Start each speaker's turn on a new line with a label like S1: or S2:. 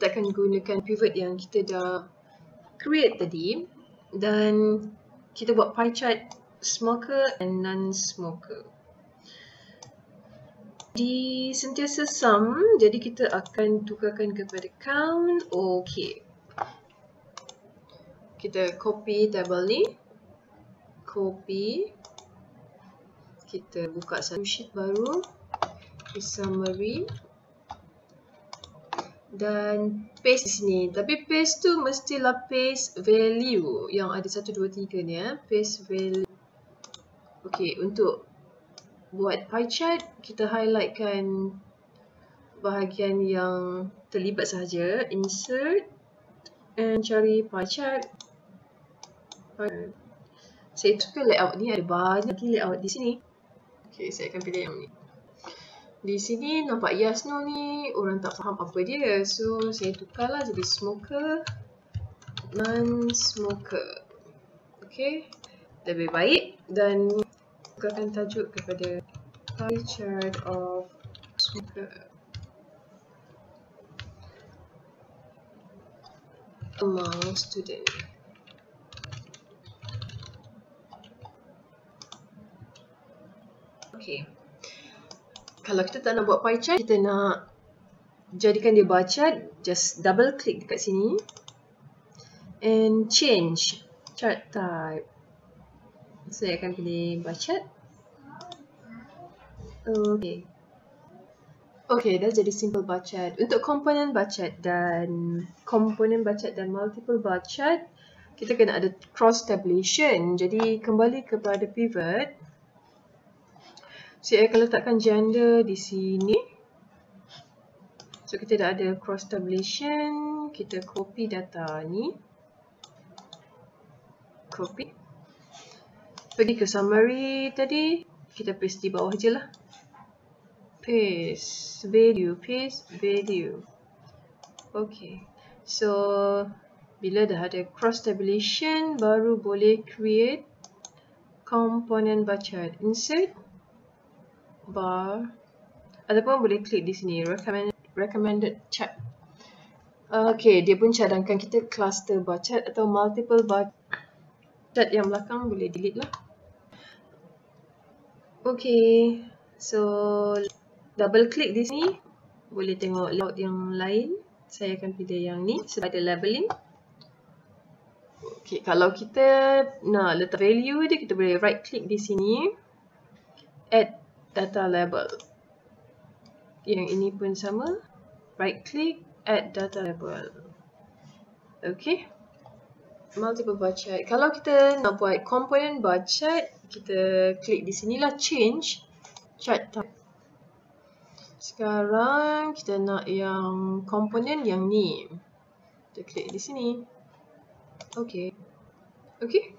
S1: kita akan gunakan pivot yang kita dah create tadi dan kita buat pie chart smoker and non-smoker. Di sentiasa sum, jadi kita akan tukarkan kepada count. Okay. Kita copy table ni. Copy. Kita buka satu sheet baru. Summary dan paste di sini. Tapi paste tu mestilah paste value yang ada 1, 2, 3 ni. Eh. Paste value. Okay, untuk buat pie chart, kita highlightkan bahagian yang terlibat sahaja. Insert and cari pie chart. Saya suka layout ni, ada banyak layout di sini. Okay, saya akan pilih yang ni di sini nampak Yasno ni orang tak faham apa dia. So saya tukarlah jadi smoker non-smoker. Okay. Lebih baik dan tukarkan tajuk kepada pie chart of smoker. Among student. Okay kalau kita tak nak buat pie chart, kita nak jadikan dia bar chart, just double click dekat sini and change chart type. Saya akan pilih bar chart. Okay. Okay, dah jadi simple bar chart. Untuk komponen bar chart dan komponen bar chart dan multiple bar chart, kita kena ada cross tabulation. Jadi kembali kepada pivot. Saya akan letakkan gender di sini. So kita dah ada cross tabulation. Kita copy data ni. Copy. Pergi ke summary tadi. Kita paste di bawah je lah. Paste value. Paste value. Okay. So bila dah ada cross tabulation baru boleh create component bar chart. Insert bar ataupun boleh klik di sini recommended recommended chart. Okay, dia pun cadangkan kita cluster bar chart atau multiple bar chart yang belakang boleh delete lah. Okay, so double click di sini boleh tengok layout yang lain. Saya akan pilih yang ni sebab ada labeling. Okay, kalau kita nak letak value dia, kita boleh right click di sini. Add data label. Yang ini pun sama. Right click, add data label. Okay. Multiple bar chart. Kalau kita nak buat component bar chart, kita klik di sinilah change chart type. Sekarang kita nak yang komponen yang ni. Kita klik di sini. Okay. Okay.